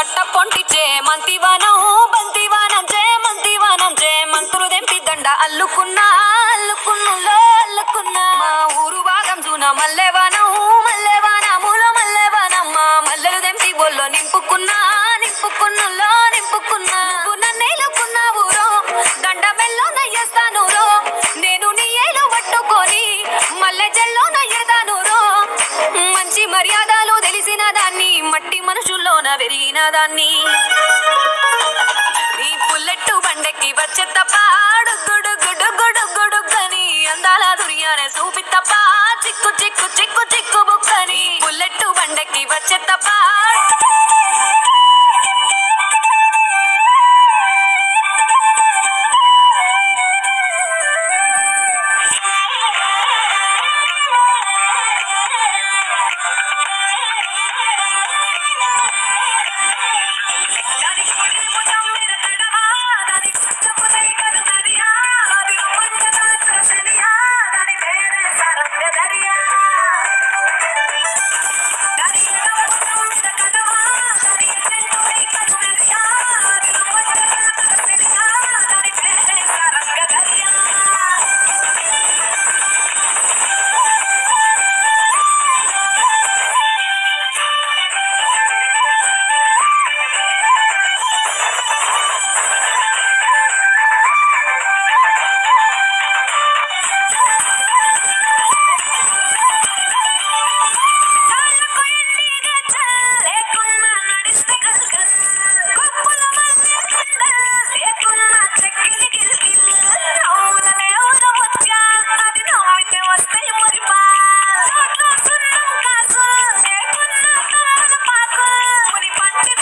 కట్ట పొంటి చే మంతివానం బంతివానం చే మంతివానం మంతులు దెంపి అల్లుకున్నా అల్లుకున్నులో అల్లుకున్నా. ఊరు భాగం మల్లెవా Naverina Dani.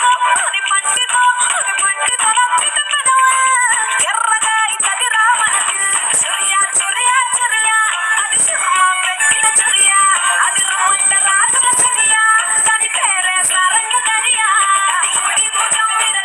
I'm gonna make it.